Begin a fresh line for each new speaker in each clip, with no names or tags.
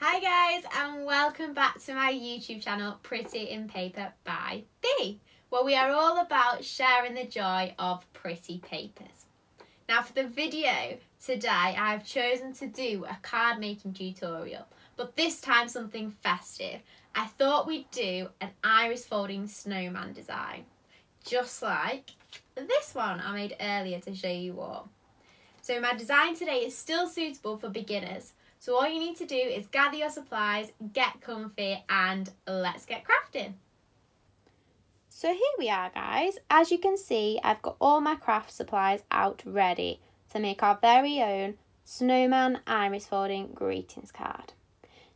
Hi guys and welcome back to my YouTube channel Pretty in Paper by B where we are all about sharing the joy of pretty papers. Now for the video today I've chosen to do a card making tutorial but this time something festive. I thought we'd do an iris folding snowman design just like this one I made earlier to show you all. So my design today is still suitable for beginners so all you need to do is gather your supplies, get comfy and let's get crafting.
So here we are guys. As you can see, I've got all my craft supplies out ready to make our very own snowman iris folding greetings card.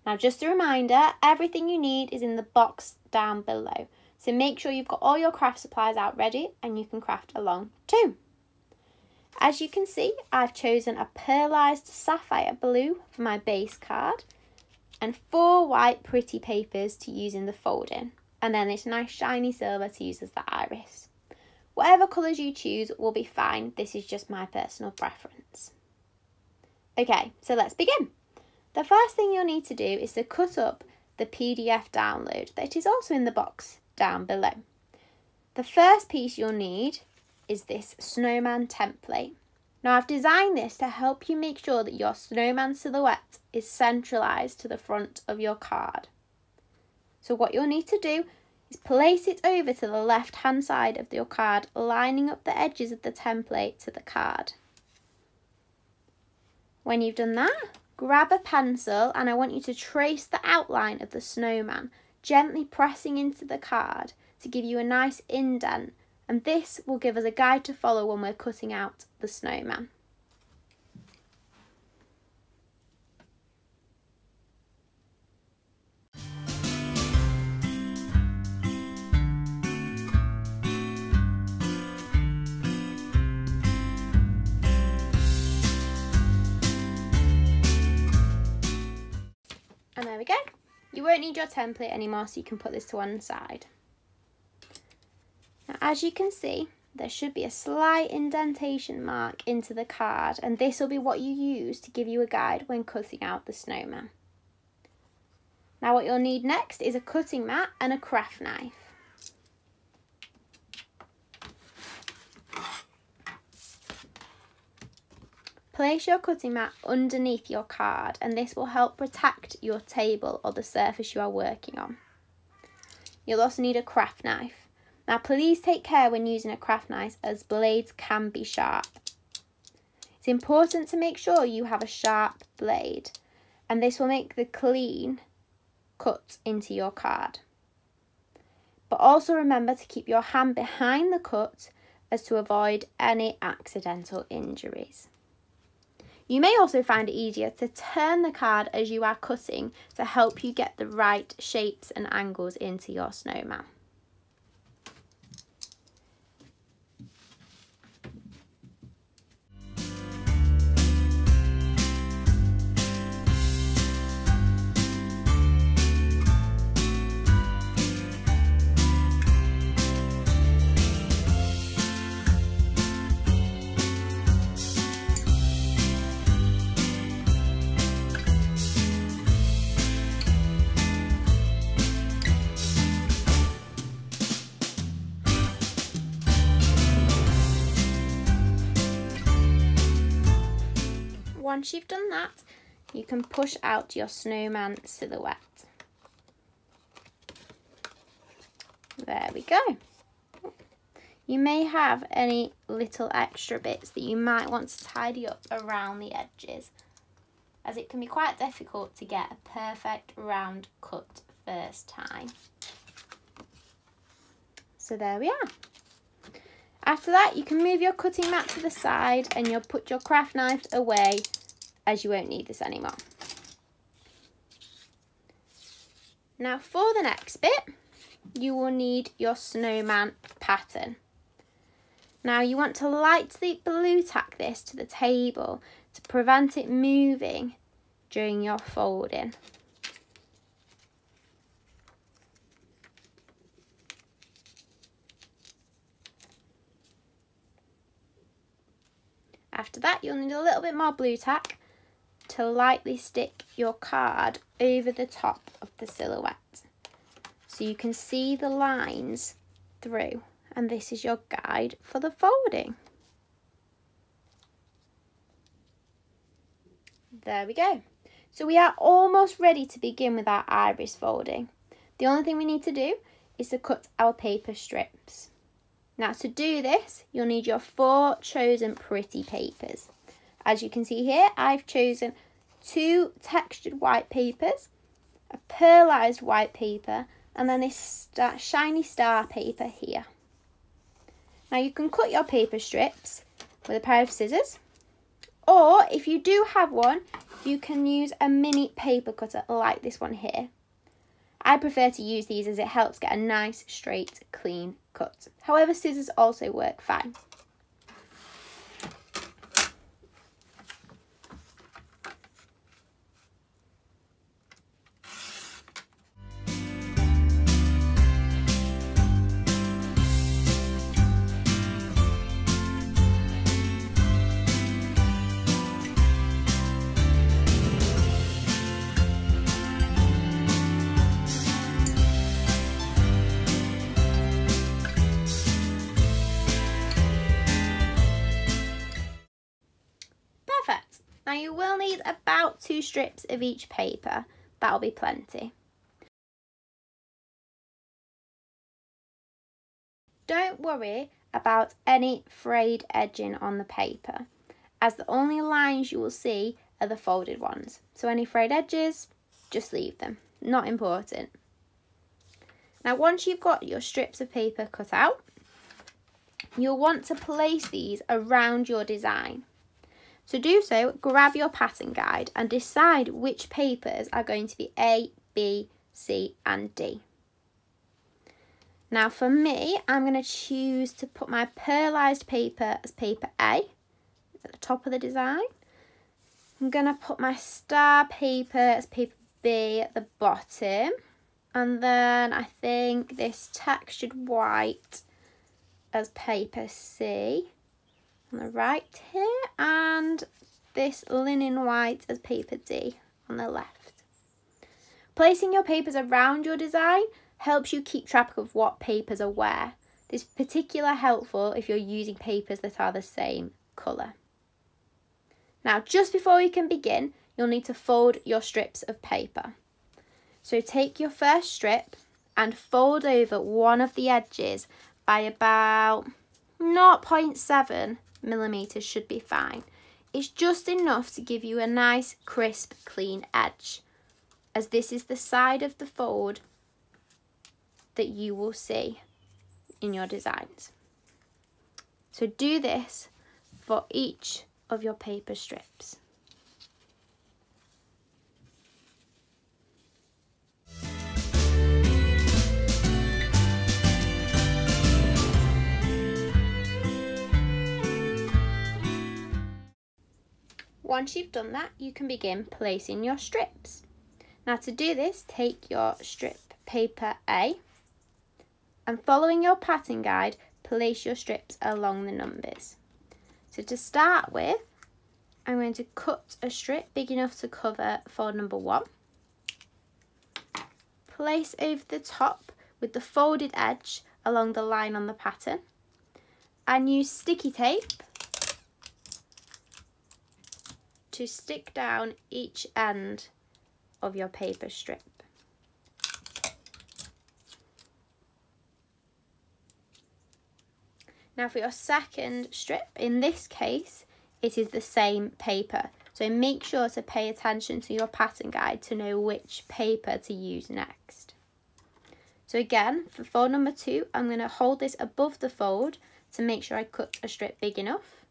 Now just a reminder, everything you need is in the box down below. So make sure you've got all your craft supplies out ready and you can craft along too. As you can see, I've chosen a pearlized sapphire blue for my base card and four white pretty papers to use in the folding and then this nice shiny silver to use as the iris. Whatever colours you choose will be fine, this is just my personal preference. Okay, so let's begin. The first thing you'll need to do is to cut up the PDF download that is also in the box down below. The first piece you'll need is this snowman template. Now I've designed this to help you make sure that your snowman silhouette is centralised to the front of your card. So what you'll need to do is place it over to the left hand side of your card, lining up the edges of the template to the card. When you've done that, grab a pencil and I want you to trace the outline of the snowman, gently pressing into the card to give you a nice indent and this will give us a guide to follow when we're cutting out the snowman. And there we go. You won't need your template anymore so you can put this to one side. Now, as you can see, there should be a slight indentation mark into the card and this will be what you use to give you a guide when cutting out the snowman. Now what you'll need next is a cutting mat and a craft knife. Place your cutting mat underneath your card and this will help protect your table or the surface you are working on. You'll also need a craft knife. Now please take care when using a craft knife as blades can be sharp. It's important to make sure you have a sharp blade and this will make the clean cut into your card. But also remember to keep your hand behind the cut as to avoid any accidental injuries. You may also find it easier to turn the card as you are cutting to help you get the right shapes and angles into your snowman. Once you've done that, you can push out your snowman silhouette. There we go. You may have any little extra bits that you might want to tidy up around the edges as it can be quite difficult to get a perfect round cut first time. So there we are. After that, you can move your cutting mat to the side and you'll put your craft knife away as you won't need this anymore. Now for the next bit, you will need your snowman pattern. Now you want to lightly blue tack this to the table to prevent it moving during your folding. After that, you'll need a little bit more blue tack to lightly stick your card over the top of the silhouette so you can see the lines through and this is your guide for the folding. There we go. So we are almost ready to begin with our iris folding. The only thing we need to do is to cut our paper strips. Now to do this, you'll need your four chosen pretty papers. As you can see here, I've chosen two textured white papers, a pearlized white paper, and then this star, shiny star paper here. Now you can cut your paper strips with a pair of scissors, or if you do have one, you can use a mini paper cutter like this one here. I prefer to use these as it helps get a nice, straight, clean cut. However, scissors also work fine. About two strips of each paper. That'll be plenty. Don't worry about any frayed edging on the paper as the only lines you will see are the folded ones. So any frayed edges, just leave them, not important. Now once you've got your strips of paper cut out, you'll want to place these around your design. To do so, grab your pattern guide and decide which papers are going to be A, B, C and D. Now for me, I'm going to choose to put my pearlized paper as paper A at the top of the design. I'm going to put my star paper as paper B at the bottom. And then I think this textured white as paper C on the right here and this linen white as paper D on the left. Placing your papers around your design helps you keep track of what papers are where. This is particularly helpful if you're using papers that are the same colour. Now just before we can begin, you'll need to fold your strips of paper. So take your first strip and fold over one of the edges by about 0.7 millimeters should be fine. It's just enough to give you a nice crisp clean edge as this is the side of the fold that you will see in your designs. So do this for each of your paper strips. Once you've done that, you can begin placing your strips. Now to do this, take your strip paper A and following your pattern guide, place your strips along the numbers. So to start with, I'm going to cut a strip big enough to cover fold number one. Place over the top with the folded edge along the line on the pattern and use sticky tape to stick down each end of your paper strip. Now for your second strip, in this case, it is the same paper. So make sure to pay attention to your pattern guide to know which paper to use next. So again, for fold number two, I'm going to hold this above the fold to make sure I cut a strip big enough.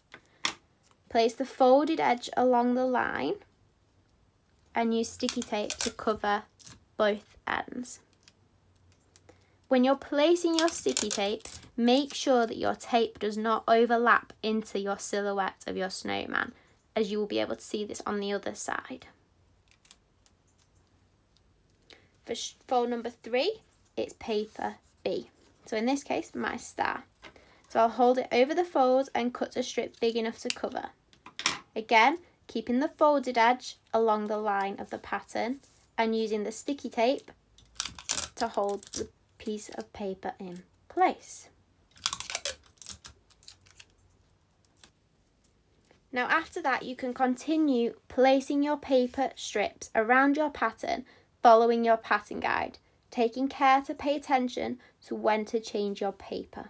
Place the folded edge along the line and use sticky tape to cover both ends. When you're placing your sticky tape, make sure that your tape does not overlap into your silhouette of your snowman, as you will be able to see this on the other side. For fold number three, it's paper B. So in this case, my star. So I'll hold it over the folds and cut a strip big enough to cover. Again, keeping the folded edge along the line of the pattern and using the sticky tape to hold the piece of paper in place. Now after that you can continue placing your paper strips around your pattern following your pattern guide, taking care to pay attention to when to change your paper.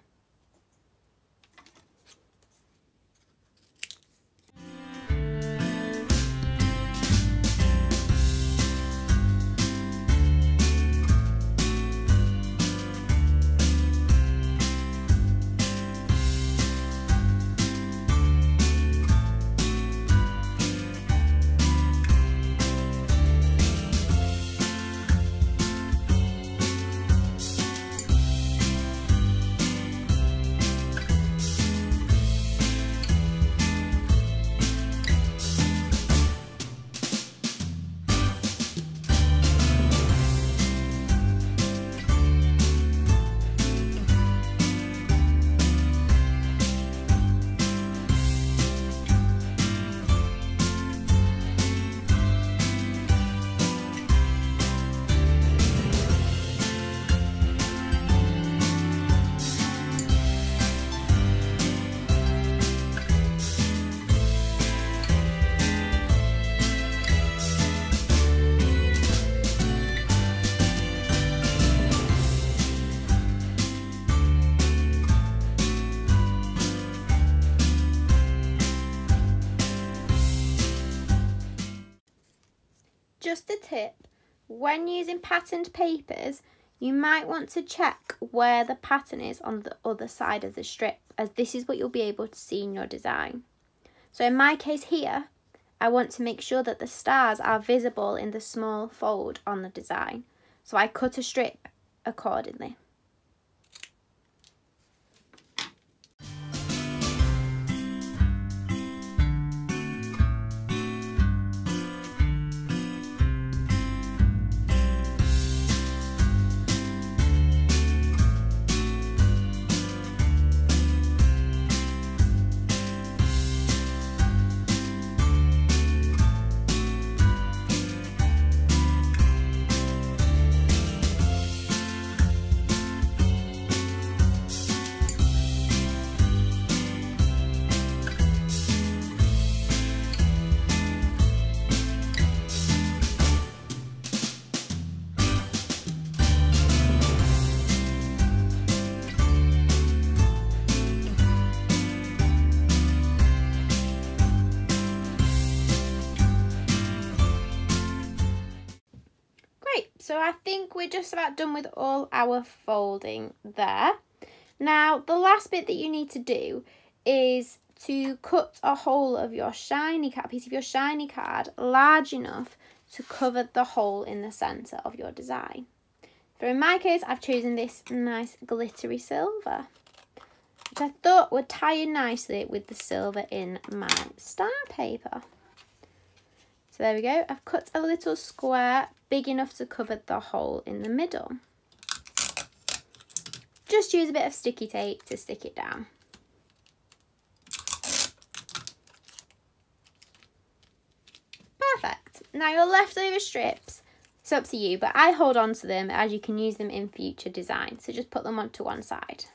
When using patterned papers, you might want to check where the pattern is on the other side of the strip as this is what you'll be able to see in your design. So in my case here, I want to make sure that the stars are visible in the small fold on the design. So I cut a strip accordingly. We're just about done with all our folding there. Now, the last bit that you need to do is to cut a hole of your shiny card, piece of your shiny card large enough to cover the hole in the centre of your design. For in my case, I've chosen this nice glittery silver, which I thought would tie in nicely with the silver in my star paper. So there we go. I've cut a little square big enough to cover the hole in the middle. Just use a bit of sticky tape to stick it down. Perfect. Now your leftover strips, it's up to you, but I hold on to them as you can use them in future designs. So just put them onto one side.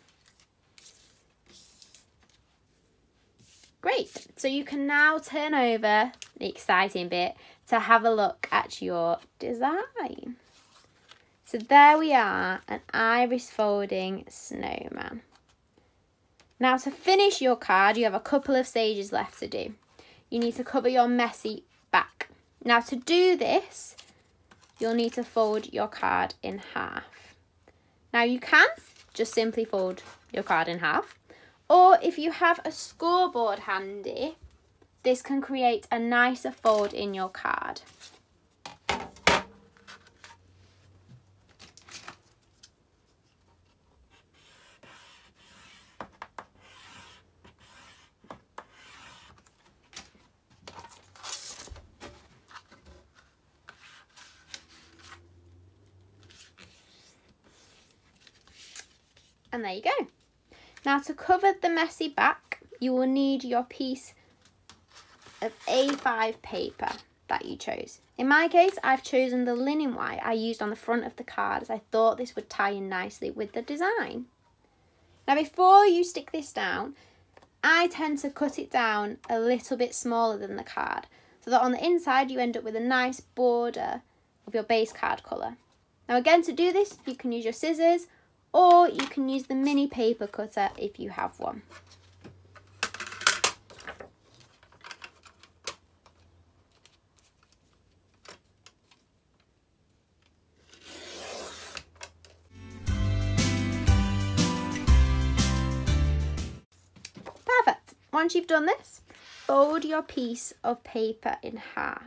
Great, so you can now turn over the exciting bit to have a look at your design. So there we are, an iris folding snowman. Now to finish your card, you have a couple of stages left to do. You need to cover your messy back. Now to do this, you'll need to fold your card in half. Now you can just simply fold your card in half or if you have a scoreboard handy, this can create a nicer fold in your card. And there you go. Now to cover the messy back, you will need your piece of A5 paper that you chose. In my case, I've chosen the linen white I used on the front of the card as I thought this would tie in nicely with the design. Now before you stick this down, I tend to cut it down a little bit smaller than the card so that on the inside you end up with a nice border of your base card colour. Now again to do this you can use your scissors or you can use the mini paper cutter if you have one. Once you've done this, fold your piece of paper in half.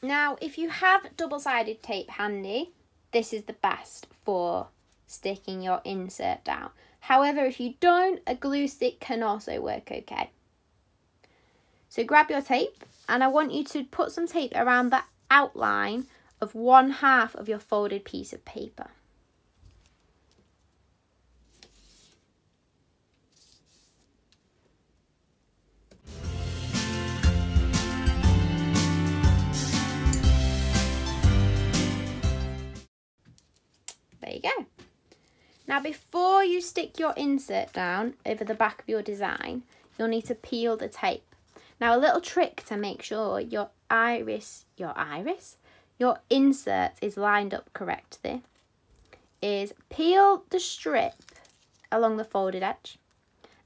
Now, if you have double-sided tape handy, this is the best for sticking your insert down. However, if you don't, a glue stick can also work okay. So grab your tape and I want you to put some tape around the outline of one half of your folded piece of paper. Now before you stick your insert down over the back of your design, you'll need to peel the tape. Now a little trick to make sure your iris, your iris, your insert is lined up correctly is peel the strip along the folded edge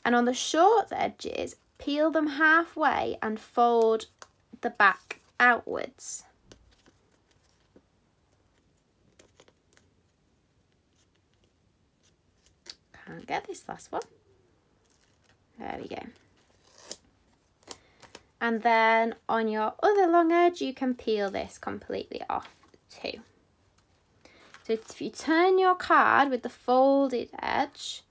and on the short edges peel them halfway and fold the back outwards. Can't get this last one. There we go. And then on your other long edge, you can peel this completely off too. So if you turn your card with the folded edge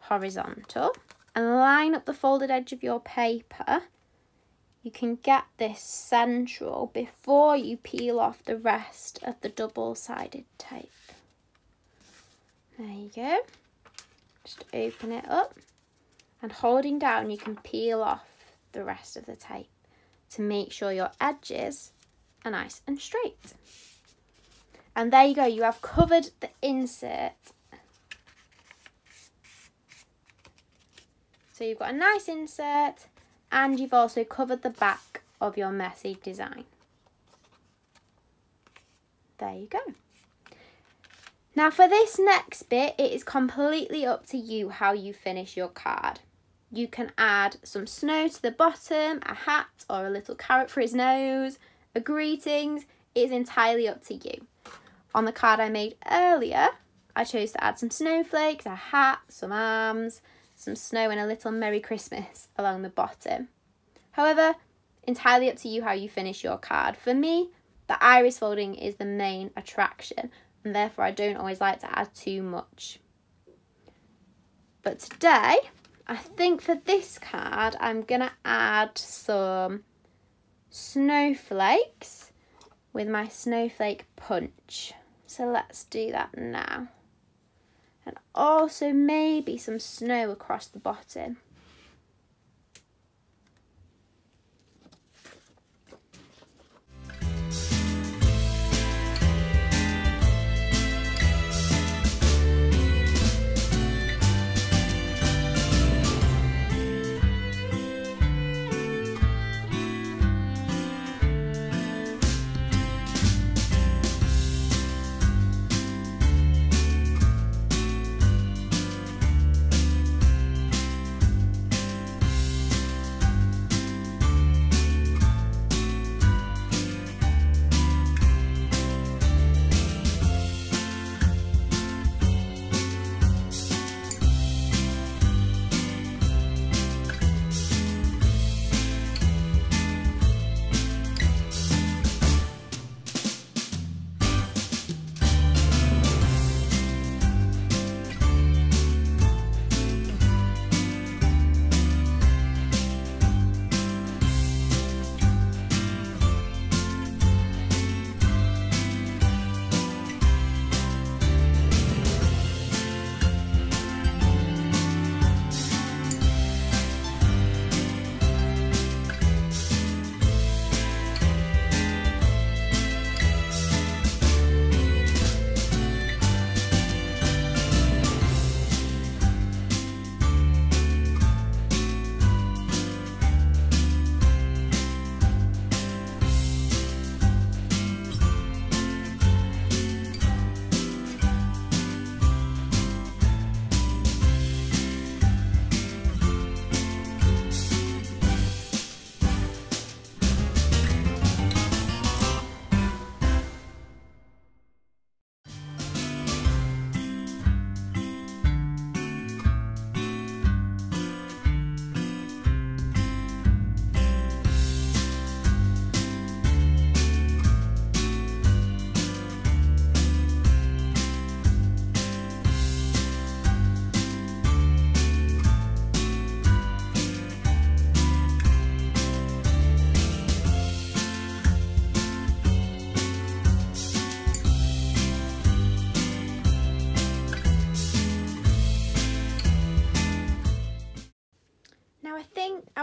horizontal and line up the folded edge of your paper, you can get this central before you peel off the rest of the double-sided tape. There you go. Just open it up and holding down you can peel off the rest of the tape to make sure your edges are nice and straight. And there you go, you have covered the insert. So you've got a nice insert and you've also covered the back of your messy design. There you go. Now for this next bit, it is completely up to you how you finish your card. You can add some snow to the bottom, a hat or a little carrot for his nose, a greetings, it is entirely up to you. On the card I made earlier, I chose to add some snowflakes, a hat, some arms, some snow and a little Merry Christmas along the bottom. However, entirely up to you how you finish your card. For me, the iris folding is the main attraction and therefore I don't always like to add too much. But today, I think for this card, I'm going to add some snowflakes with my snowflake punch. So let's do that now. And also maybe some snow across the bottom.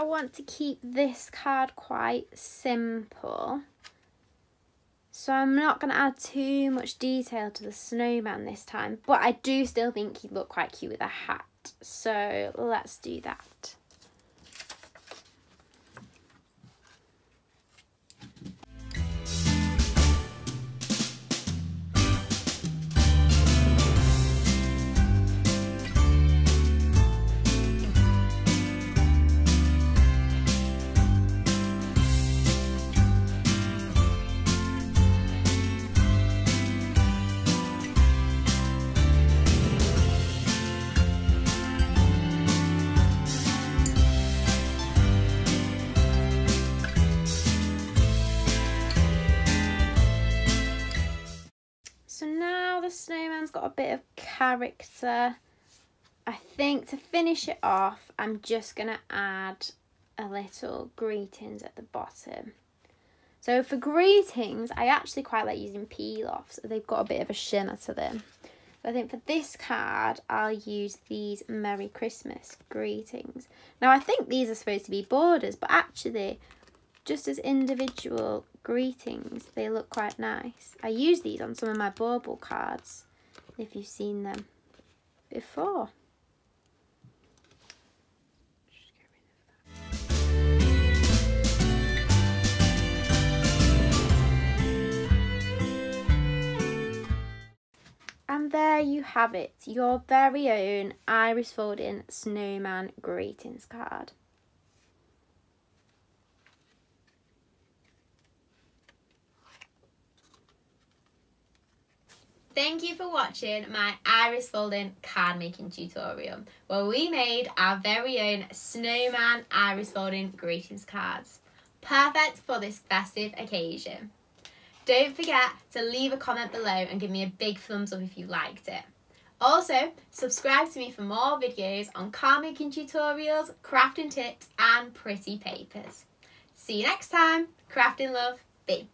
Want to keep this card quite simple. So I'm not going to add too much detail to the snowman this time. But I do still think he'd look quite cute with a hat. So let's do that. Snowman's got a bit of character. I think to finish it off, I'm just going to add a little greetings at the bottom. So for greetings, I actually quite like using peel-offs. They've got a bit of a shimmer to them. But I think for this card, I'll use these Merry Christmas greetings. Now, I think these are supposed to be borders, but actually, just as individual greetings. They look quite nice. I use these on some of my bauble cards, if you've seen them before. And there you have it, your very own Iris folding Snowman Greetings card.
Thank you for watching my iris folding card making tutorial where we made our very own snowman iris folding greetings cards. Perfect for this festive occasion. Don't forget to leave a comment below and give me a big thumbs up if you liked it. Also, subscribe to me for more videos on card making tutorials, crafting tips and pretty papers. See you next time. Crafting love, B.